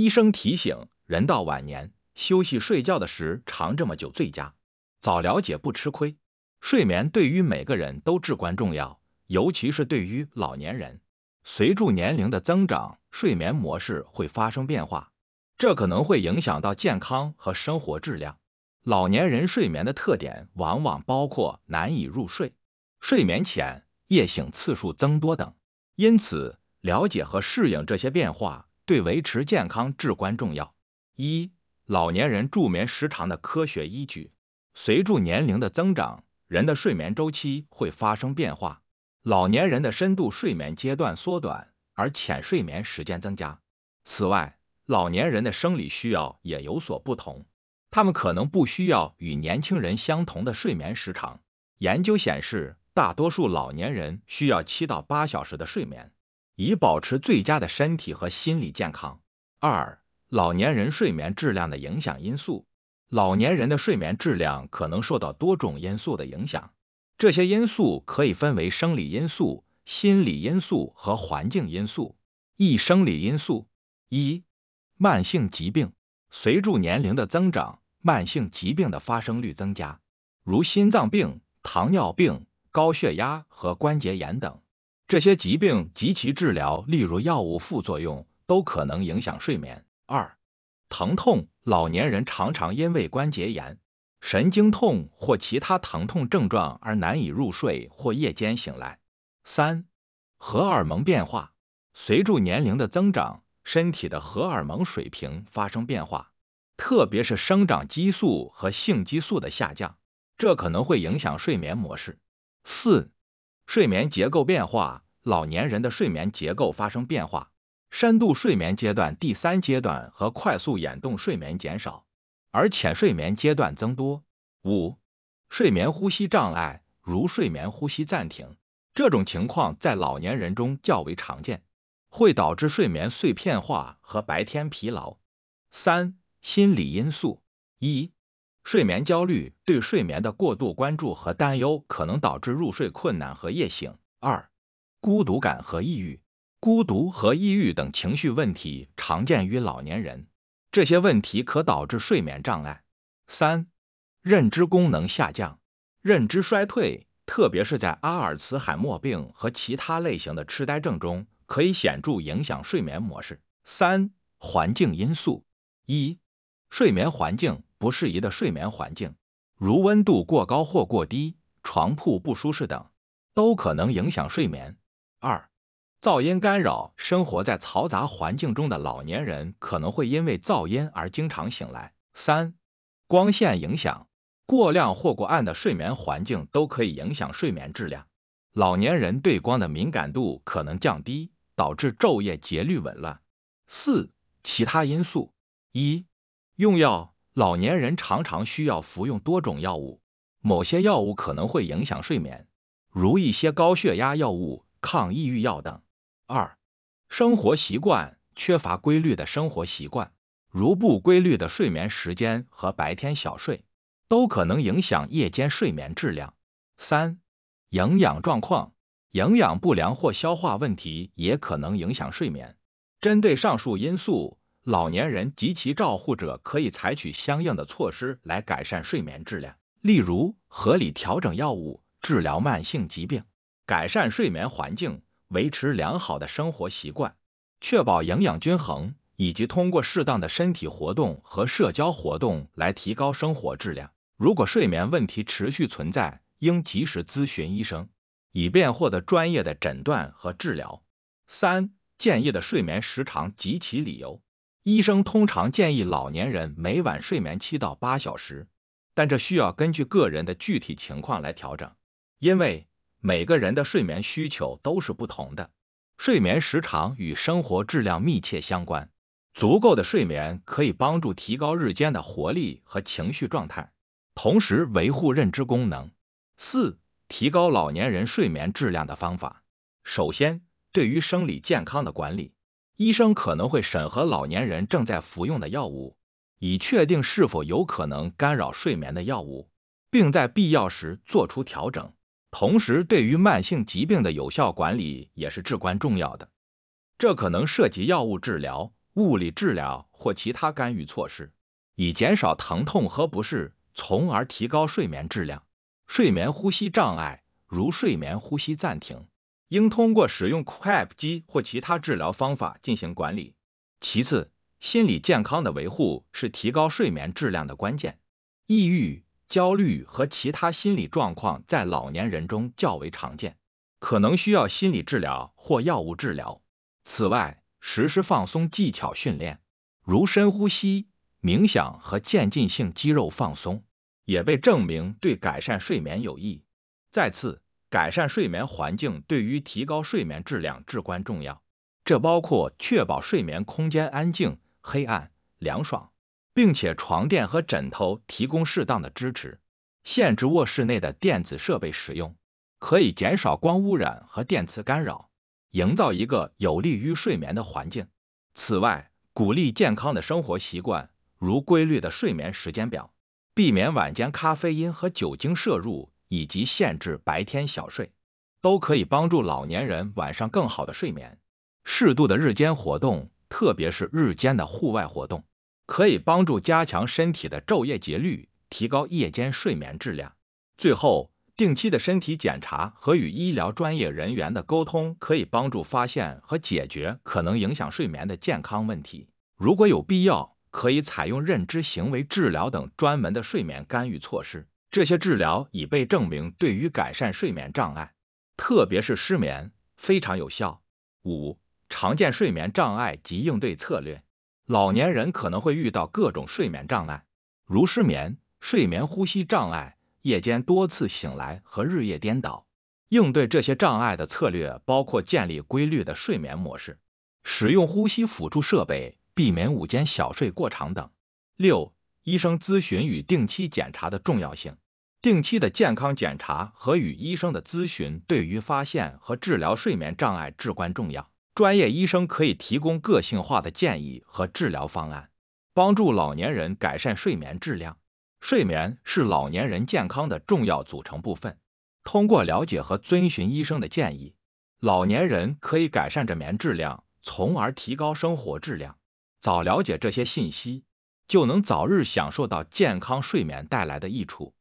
医生提醒，人到晚年，休息睡觉的时长这么久最佳，早了解不吃亏。睡眠对于每个人都至关重要，尤其是对于老年人。随着年龄的增长，睡眠模式会发生变化，这可能会影响到健康和生活质量。老年人睡眠的特点往往包括难以入睡、睡眠浅、夜醒次数增多等，因此了解和适应这些变化对维持健康至关重要。一、老年人助眠时长的科学依据。随着年龄的增长，人的睡眠周期会发生变化，老年人的深度睡眠阶段缩短，而浅睡眠时间增加。此外，老年人的生理需要也有所不同。他们可能不需要与年轻人相同的睡眠时长。研究显示，大多数老年人需要七到八小时的睡眠，以保持最佳的身体和心理健康。二、老年人睡眠质量的影响因素。老年人的睡眠质量可能受到多种因素的影响，这些因素可以分为生理因素、心理因素和环境因素。一、生理因素：一、慢性疾病。随着年龄的增长，慢性疾病的发生率增加，如心脏病、糖尿病、高血压和关节炎等。这些疾病及其治疗，例如药物副作用，都可能影响睡眠。二、疼痛，老年人常常因为关节炎、神经痛或其他疼痛症状而难以入睡或夜间醒来。三、荷尔蒙变化，随着年龄的增长。身体的荷尔蒙水平发生变化，特别是生长激素和性激素的下降，这可能会影响睡眠模式。四、睡眠结构变化，老年人的睡眠结构发生变化，深度睡眠阶段第三阶段和快速眼动睡眠减少，而浅睡眠阶段增多。五、睡眠呼吸障碍，如睡眠呼吸暂停，这种情况在老年人中较为常见。会导致睡眠碎片化和白天疲劳。三、心理因素：一、睡眠焦虑，对睡眠的过度关注和担忧可能导致入睡困难和夜醒。二、孤独感和抑郁，孤独和抑郁等情绪问题常见于老年人，这些问题可导致睡眠障碍。三、认知功能下降，认知衰退，特别是在阿尔茨海默病和其他类型的痴呆症中。可以显著影响睡眠模式。三、环境因素：一、睡眠环境不适宜的睡眠环境，如温度过高或过低、床铺不舒适等，都可能影响睡眠。二、噪音干扰，生活在嘈杂环境中的老年人可能会因为噪音而经常醒来。三、光线影响，过亮或过暗的睡眠环境都可以影响睡眠质量，老年人对光的敏感度可能降低。导致昼夜节律紊乱。四、其他因素：一、用药，老年人常常需要服用多种药物，某些药物可能会影响睡眠，如一些高血压药物、抗抑郁药等。二、生活习惯，缺乏规律的生活习惯，如不规律的睡眠时间和白天小睡，都可能影响夜间睡眠质量。三、营养状况。营养不良或消化问题也可能影响睡眠。针对上述因素，老年人及其照护者可以采取相应的措施来改善睡眠质量，例如合理调整药物、治疗慢性疾病、改善睡眠环境、维持良好的生活习惯、确保营养均衡，以及通过适当的身体活动和社交活动来提高生活质量。如果睡眠问题持续存在，应及时咨询医生。以便获得专业的诊断和治疗。三、建议的睡眠时长及其理由。医生通常建议老年人每晚睡眠七到八小时，但这需要根据个人的具体情况来调整，因为每个人的睡眠需求都是不同的。睡眠时长与生活质量密切相关，足够的睡眠可以帮助提高日间的活力和情绪状态，同时维护认知功能。四。提高老年人睡眠质量的方法，首先，对于生理健康的管理，医生可能会审核老年人正在服用的药物，以确定是否有可能干扰睡眠的药物，并在必要时做出调整。同时，对于慢性疾病的有效管理也是至关重要的，这可能涉及药物治疗、物理治疗或其他干预措施，以减少疼痛和不适，从而提高睡眠质量。睡眠呼吸障碍，如睡眠呼吸暂停，应通过使用 CPAP 机或其他治疗方法进行管理。其次，心理健康的维护是提高睡眠质量的关键。抑郁、焦虑和其他心理状况在老年人中较为常见，可能需要心理治疗或药物治疗。此外，实施放松技巧训练，如深呼吸、冥想和渐进性肌肉放松，也被证明对改善睡眠有益。再次，改善睡眠环境对于提高睡眠质量至关重要，这包括确保睡眠空间安静、黑暗、凉爽，并且床垫和枕头提供适当的支持。限制卧室内的电子设备使用，可以减少光污染和电磁干扰。营造一个有利于睡眠的环境。此外，鼓励健康的生活习惯，如规律的睡眠时间表，避免晚间咖啡因和酒精摄入，以及限制白天小睡，都可以帮助老年人晚上更好的睡眠。适度的日间活动，特别是日间的户外活动，可以帮助加强身体的昼夜节律，提高夜间睡眠质量。最后。定期的身体检查和与医疗专业人员的沟通，可以帮助发现和解决可能影响睡眠的健康问题。如果有必要，可以采用认知行为治疗等专门的睡眠干预措施。这些治疗已被证明对于改善睡眠障碍，特别是失眠非常有效。五、常见睡眠障碍及应对策略。老年人可能会遇到各种睡眠障碍，如失眠、睡眠呼吸障碍。夜间多次醒来和日夜颠倒，应对这些障碍的策略包括建立规律的睡眠模式，使用呼吸辅助设备，避免午间小睡过长等。六、医生咨询与定期检查的重要性。定期的健康检查和与医生的咨询对于发现和治疗睡眠障碍至关重要。专业医生可以提供个性化的建议和治疗方案，帮助老年人改善睡眠质量。睡眠是老年人健康的重要组成部分。通过了解和遵循医生的建议，老年人可以改善着眠质量，从而提高生活质量。早了解这些信息，就能早日享受到健康睡眠带来的益处。